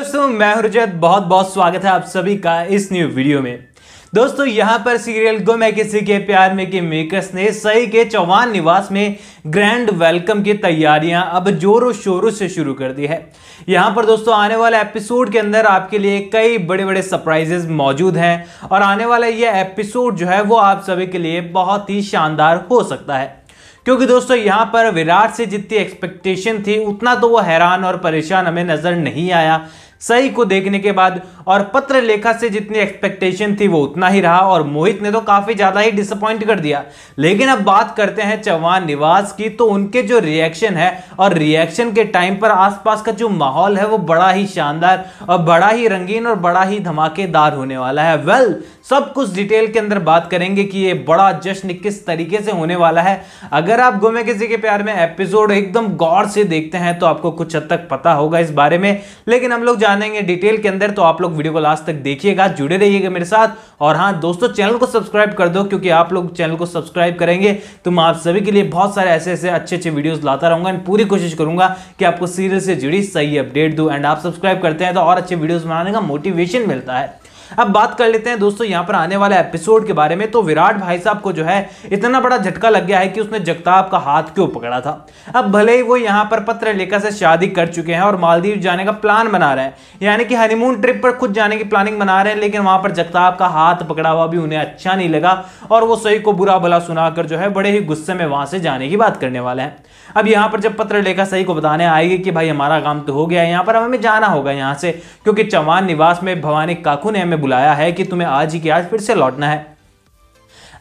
दोस्तों, मैं हुरजत बहुत बहुत स्वागत है आप सभी का इस न्यू वीडियो में। दोस्तों, यहाँ पर सीरियल गुम है किसी के प्यार में के मेकर्स ने सही के चौहान निवास में ग्रैंड वेलकम की तैयारियाँ अब जोरों शोरों से शुरू कर दी है। यहाँ पर दोस्तों, आने वाले एपिसोड के अंदर आपके लिए कई बड़े बड़े सरप्राइजेस मौजूद हैं और आने वाला यह एपिसोड जो है, वो आप सभी के लिए बहुत ही शानदार हो सकता है। क्योंकि दोस्तों, यहाँ पर विराट से जितनी एक्सपेक्टेशन थी, उतना तो वो हैरान और परेशान हमें नज़र नहीं आया। सही को देखने के बाद और पत्र लेखा से जितनी एक्सपेक्टेशन थी वो उतना ही रहा और मोहित ने तो काफ़ी ज़्यादा ही डिसअपॉइंट कर दिया। लेकिन अब बात करते हैं चौहान निवास की तो उनके जो रिएक्शन है और रिएक्शन के टाइम पर आसपास का जो माहौल है वो बड़ा ही शानदार और बड़ा ही रंगीन और बड़ा ही धमाकेदार होने वाला है। वेल सब कुछ डिटेल के अंदर बात करेंगे कि ये बड़ा जश्न किस तरीके से होने वाला है। अगर आप गुमे किसी के प्यार में एपिसोड एकदम गौर से देखते हैं तो आपको कुछ हद तक पता होगा इस बारे में। लेकिन हम लोग जानेंगे डिटेल के अंदर तो आप लोग वीडियो को लास्ट तक देखिएगा, जुड़े रहिएगा मेरे साथ। और हाँ दोस्तों, चैनल को सब्सक्राइब कर दो, क्योंकि आप लोग चैनल को सब्सक्राइब करेंगे तो मैं आप सभी के लिए बहुत सारे ऐसे ऐसे अच्छे अच्छे वीडियोज़ लाता रहूँगा एंड पूरी कोशिश करूँगा कि आपको सीरियल से जुड़ी सही अपडेट दू। एंड आप सब्सक्राइब करते हैं तो और अच्छे वीडियोज़ बनाने का मोटिवेशन मिलता है। अब बात कर लेते हैं दोस्तों, यहाँ पर आने वाले एपिसोड के बारे में। तो विराट भाई साहब को जो है, इतना बड़ा झटका लग गया है कि उसने जगताप का हाथ क्यों पकड़ा था। अब भले ही वो यहाँ पर पत्र लेकर से शादी कर चुके हैं और मालदीव जाने का प्लान बना रहे हैं, यानी कि हनीमून ट्रिप पर खुद जाने की प्लानिंग बना रहे हैं, लेकिन वहाँ पर जगताप का हाथ पकड़ा हुआ भी उन्हें अच्छा नहीं लगा और वो सही को बुरा भला सुनाकर जो है, बड़े ही गुस्से में वहाँ से जाने की बात करने वाले हैं। अब यहाँ पर जब पत्र लेखा सही को बताने आएगी कि भाई हमारा काम तो हो गया है, यहाँ पर हमें जाना होगा यहाँ से, क्योंकि चौहान निवास में भवानी काकू ने हमें बुलाया है कि तुम्हें आज ही के आज फिर से लौटना है।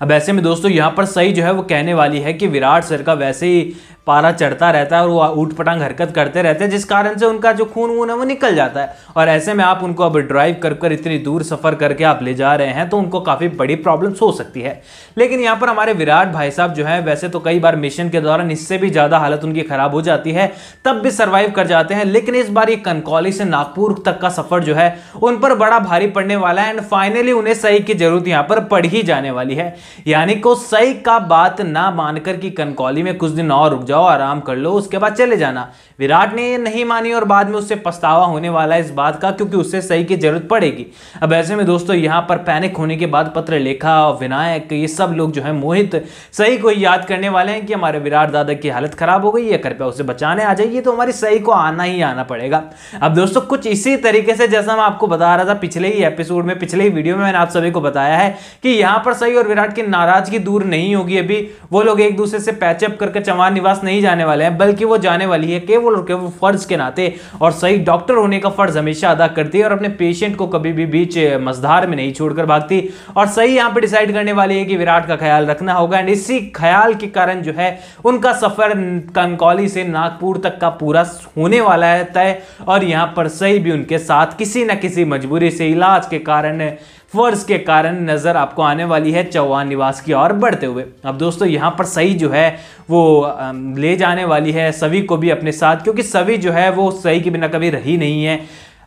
अब ऐसे में दोस्तों, यहाँ पर सही जो है वो कहने वाली है कि विराट सर का वैसे ही पारा चढ़ता रहता है और वो ऊट पटांग हरकत करते रहते हैं, जिस कारण से उनका जो खून वून है वो निकल जाता है। और ऐसे में आप उनको अब ड्राइव कर कर इतनी दूर सफ़र करके आप ले जा रहे हैं तो उनको काफ़ी बड़ी प्रॉब्लम्स हो सकती है। लेकिन यहाँ पर हमारे विराट भाई साहब जो है, वैसे तो कई बार मिशन के दौरान इससे भी ज़्यादा हालत उनकी खराब हो जाती है, तब भी सर्वाइव कर जाते हैं, लेकिन इस बार ये कनकौली से नागपुर तक का सफ़र जो है, उन पर बड़ा भारी पड़ने वाला है एंड फाइनली उन्हें सही की ज़रूरत यहाँ पर पड़ ही जाने वाली है। यानी को सही का बात ना मानकर कि कनकौली में कुछ दिन और रुक जाओ, आराम कर लो, उसके बाद चले जाना। विराट ने ये नहीं मानी और बाद में उससे पछतावा होने वाला है इस बात का, क्योंकि उससे सही की ज़रूरत पड़ेगी। अब ऐसे में दोस्तों, यहाँ पर पैनिक होने के बाद पत्र लेखा विनायक, ये सब लोग जो है मोहित सही को याद करने वाले हैं कि हमारे विराट दादा की हालत खराब हो गई है, कृपया उसे बचाने आ जाइए तो हमारी सही को आना ही आना पड़ेगा। अब दोस्तों, कुछ इसी तरीके से जैसा मैं आपको बता रहा था पिछले ही एपिसोड में, पिछले ही वीडियो में मैंने आप सभी को बताया है कि यहाँ पर सही और विराट की नाराज़गी दूर नहीं होगी अभी। वो लोग एक दूसरे से पैचअप करके चौहान निवास नहीं जाने वाले हैं, बल्कि वो जाने वाली है केवल और केवल फ़र्ज़ के नाते और सही डॉक्टर होने का फ़र्ज़ हमेशा अदा करती है और अपने पेशेंट को कभी भी बीच मजधार में नहीं छोड़कर भागती। और सही यहाँ पे डिसाइड करने वाली है कि विराट का ख्याल रखना होगा। एंड इसी ख्याल के कारण जो है, उनका सफ़र कंकौली से नागपुर तक का पूरा होने वाला है तय। और यहाँ पर सही भी उनके साथ किसी न किसी मजबूरी से इलाज के कारण फ़र्ज़ के कारण नज़र आपको आने वाली है चौहान निवास की ओर बढ़ते हुए। अब दोस्तों, यहाँ पर सही जो है, वो ले जाने वाली है सभी को भी अपने साथ, क्योंकि सभी जो है, वो सही के बिना कभी रही नहीं है।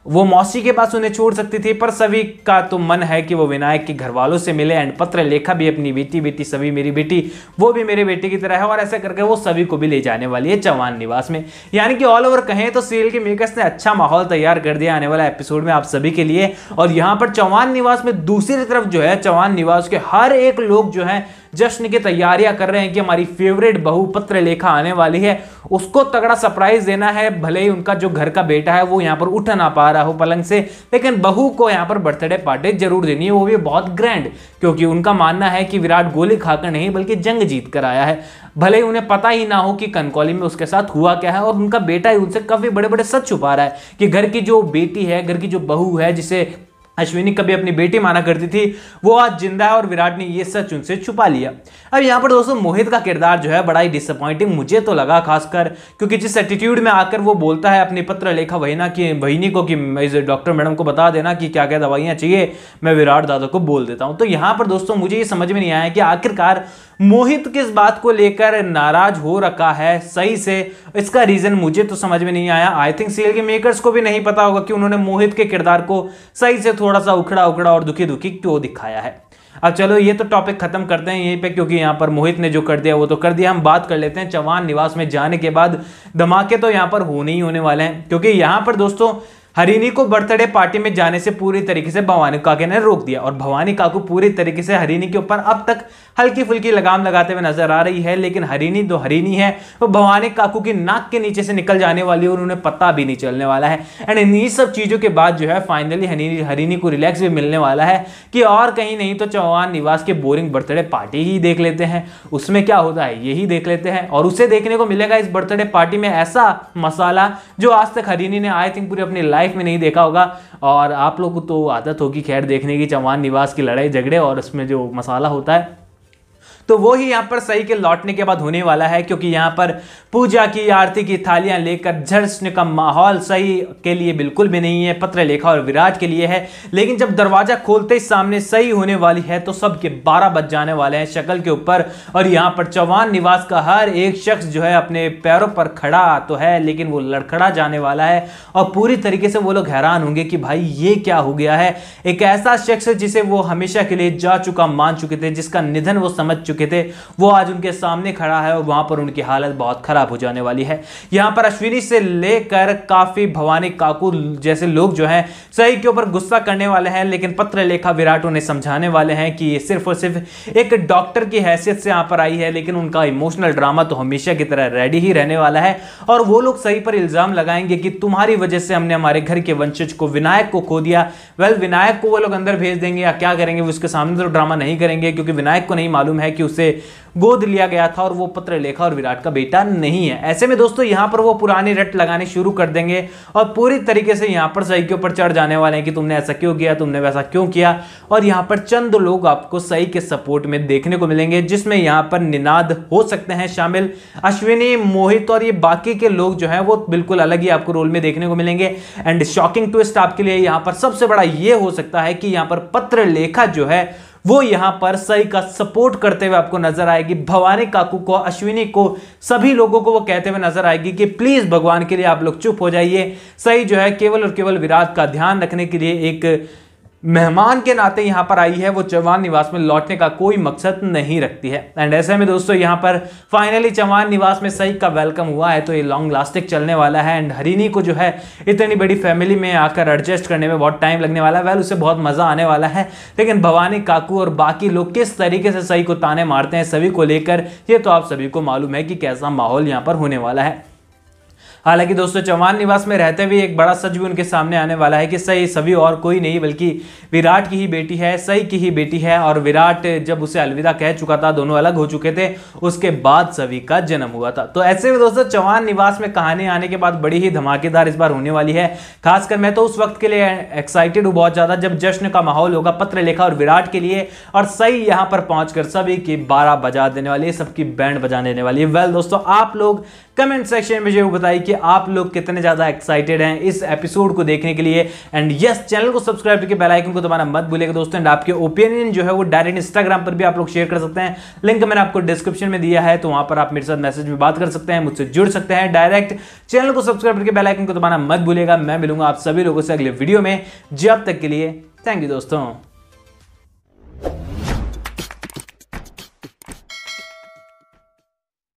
वो मौसी के पास उन्हें छोड़ सकती थी, पर सभी का तो मन है कि वो विनायक के घर वालों से मिले एंड पत्र लेखा भी अपनी बेटी बेटी सभी मेरी बेटी, वो भी मेरे बेटे की तरह है और ऐसा करके वो सभी को भी ले जाने वाली है चौहान निवास में। यानी कि ऑल ओवर कहें तो सीरियल के मेकर्स ने अच्छा माहौल तैयार कर दिया आने वाला एपिसोड में आप सभी के लिए। और यहाँ पर चौहान निवास में दूसरी तरफ़ जो है चौहान निवास के हर एक लोग जो है जश्न की तैयारियाँ कर रहे हैं कि हमारी फेवरेट बहु पत्र लेखा आने वाली है। उसको तगड़ा सरप्राइज़ देना है, भले ही उनका जो घर का बेटा है वो यहाँ पर उठ ना पा रहा हो पलंग से, लेकिन बहू को यहाँ पर बर्थडे पार्टी ज़रूर देनी है। वो भी बहुत ग्रैंड क्योंकि उनका मानना है कि विराट गोली खाकर नहीं, बल्कि जंग जीत कर आया है। भले ही उन्हें पता ही ना हो कि कनकौली में उसके साथ हुआ क्या है, और उनका बेटा ही उनसे काफ़ी बड़े बड़े सच छुपा रहा है कि घर की जो बेटी है, घर की जो बहू है, जिसे अश्विनी कभी अपनी बेटी माना करती थी, वो आज ज़िंदा है और विराट ने ये सच उनसे छुपा लिया। अब यहाँ पर दोस्तों, मोहित का किरदार जो है बड़ा ही डिसअपॉइंटिंग मुझे तो लगा खासकर, क्योंकि जिस एटीट्यूड में आकर वो बोलता है अपनी पत्र लेखा वहीना की, वहीनी को कि इस डॉक्टर मैडम को बता देना कि क्या क्या दवाइयाँ चाहिए, मैं विराट दादा को बोल देता हूँ। तो यहाँ पर दोस्तों, मुझे ये समझ में नहीं आया कि आखिरकार मोहित किस बात को लेकर नाराज़ हो रखा है? सही से इसका रीजन मुझे तो समझ में नहीं आया। आई थिंक सीरियल के मेकर्स को भी नहीं पता होगा कि उन्होंने मोहित के किरदार को सही से थोड़ा सा उखड़ा उखड़ा और दुखी दुखी क्यों दिखाया है। अब चलो, ये तो टॉपिक खत्म करते हैं यहीं पे, क्योंकि यहाँ पर मोहित ने जो कर दिया वो तो कर दिया। हम बात कर लेते हैं चौहान निवास में जाने के बाद। धमाके तो यहाँ पर होने ही होने वाले हैं, क्योंकि यहाँ पर दोस्तों हरिनी को बर्थडे पार्टी में जाने से पूरी तरीके से भवानी काके ने रोक दिया और भवानी काकू पूरी तरीके से हरिनी के ऊपर अब तक हल्की फुल्की लगाम लगाते हुए नज़र आ रही है, लेकिन हरिनी जो हरिनी है, वो भवानी काकू की नाक के नीचे से निकल जाने वाली है और उन्हें पता भी नहीं चलने वाला है। एंड इन्हीं सब चीज़ों के बाद जो है फाइनली हरिनी हरिनी को रिलैक्स भी मिलने वाला है कि और कहीं नहीं तो चौहान निवास के बोरिंग बर्थडे पार्टी ही देख लेते हैं। उसमें क्या होता है, यही देख लेते हैं और उसे देखने को मिलेगा इस बर्थडे पार्टी में ऐसा मसाला जो आज तक हरिनी ने आई थिंक पूरी अपनी लाइफ में नहीं देखा होगा। और आप लोग को तो आदत होगी खैर देखने की, चौहान निवास की लड़ाई झगड़े और उसमें जो मसाला होता है तो वो ही यहाँ पर सही के लौटने के बाद होने वाला है, क्योंकि यहाँ पर पूजा की, आरती की थालियाँ लेकर जश्न का माहौल सही के लिए बिल्कुल भी नहीं है पत्र लेखा और विराट के लिए है। लेकिन जब दरवाज़ा खोलते ही सामने सही होने वाली है तो सबके बारह बज जाने वाले हैं शक्ल के ऊपर। और यहाँ पर चौहान निवास का हर एक शख्स जो है अपने पैरों पर खड़ा तो है, लेकिन वो लड़खड़ा जाने वाला है। और पूरी तरीके से वो लोग हैरान होंगे कि भाई ये क्या हो गया है? एक ऐसा शख्स जिसे वो हमेशा के लिए जा चुका, मान चुके थे, जिसका निधन वो समझ थे। वो आज उनके सामने खड़ा है और वहाँ पर उनकी हालत बहुत खराब हो जाने वाली है। यहाँ पर अश्विनी से लेकर काफ़ी, भवानी, काकू जैसे लोग जो हैं, सही के ऊपर गुस्सा करने वाले हैं, लेकिन पत्र लेखा विराट उन्हें समझाने वाले हैं कि ये सिर्फ़ और सिर्फ़ एक डॉक्टर की हैसियत से यहाँ पर आई है, लेकिन उनका इमोशनल ड्रामा तो हमेशा की तरह रेडी ही रहने वाला है। और वो लोग सही पर इल्ज़ाम लगाएँगे कि तुम्हारी वजह से हमने हमारे घर के वंशज को, विनायक को खो दिया। वेल, विनायक को वो लोग अंदर भेज देंगे या क्या करेंगे उसके सामने तो ड्रामा नहीं करेंगे, क्योंकि विनायक को नहीं मालूम है कि उसे गोद लिया गया था और वो पत्र लेखा और विराट का बेटा नहीं है। ऐसे में दोस्तों, यहाँ पर वो पुरानी रट लगाने शुरू कर देंगे और पूरी तरीके से यहाँ पर सही के ऊपर चढ़ जाने वाले हैं कि तुमने ऐसा क्यों किया, तुमने वैसा क्यों किया। और यहाँ पर चंद लोग आपको सही के सपोर्ट में देखने को मिलेंगे, जिसमें यहाँ पर निनाद हो सकते हैं शामिल। अश्विनी, मोहित और ये बाकी के लोग जो है, वो बिल्कुल अलग ही आपको रोल में देखने को मिलेंगे। एंड शॉकिंग ट्विस्ट आपके लिए यहाँ पर सबसे बड़ा ये हो सकता है कि यहाँ पर पत्र लेखा जो है वो यहाँ पर सही का सपोर्ट करते हुए आपको नज़र आएगी। भवानी काकू को, अश्विनी को, सभी लोगों को वो कहते हुए नज़र आएगी कि प्लीज़ भगवान के लिए आप लोग चुप हो जाइए। सही जो है केवल और केवल विराट का ध्यान रखने के लिए एक मेहमान के नाते यहाँ पर आई है, वो चौहान निवास में लौटने का कोई मकसद नहीं रखती है। एंड ऐसे में दोस्तों यहाँ पर फाइनली चौहान निवास में सही का वेलकम हुआ है तो ये लॉन्ग लास्टिक चलने वाला है। एंड हरिनी को जो है, इतनी बड़ी फैमिली में आकर एडजस्ट करने में बहुत टाइम लगने वाला है। वेल उसे बहुत मज़ा आने वाला है। लेकिन भवानी, काकू और बाकी लोग किस तरीके से सही को ताने मारते हैं, सभी को लेकर, ये तो आप सभी को मालूम है कि कैसा माहौल यहाँ पर होने वाला है। हालाँकि दोस्तों, चौहान निवास में रहते हुए एक बड़ा सच भी उनके सामने आने वाला है कि सही, सभी और कोई नहीं, बल्कि विराट की ही बेटी है, सही की ही बेटी है, और विराट जब उसे अलविदा कह चुका था, दोनों अलग हो चुके थे, उसके बाद सभी का जन्म हुआ था। तो ऐसे में दोस्तों, चौहान निवास में कहानी आने के बाद बड़ी ही धमाकेदार इस बार होने वाली है। खासकर मैं तो उस वक्त के लिए एक्साइटेड हूँ बहुत ज़्यादा, जब जश्न का माहौल होगा पत्र लेखा और विराट के लिए, और सही यहाँ पर पहुंचकर सभी की बारह बजा देने वाली है, सबकी बैंड बजा देने वाली है। वेल दोस्तों, आप लोग कमेंट सेक्शन में मुझे बताइए कि आप लोग कितने ज़्यादा एक्साइटेड हैं इस एपिसोड को देखने के लिए। एंड यस चैनल को सब्सक्राइब करके बेल आइकन को दबाना मत भूलिएगा दोस्तों। एंड आपके ओपिनियन जो है वो डायरेक्ट इंस्टाग्राम पर भी आप लोग शेयर कर सकते हैं। लिंक मैंने आपको डिस्क्रिप्शन में दिया है तो वहाँ पर आप मेरे साथ मैसेज में बात कर सकते हैं, मुझसे जुड़ सकते हैं। डायरेक्ट चैनल को सब्सक्राइब करके बेल आइकन को दबाना मत भूलिएगा। मैं मिलूँगा आप सभी लोगों से अगले वीडियो में। जब तक के लिए थैंक यू दोस्तों।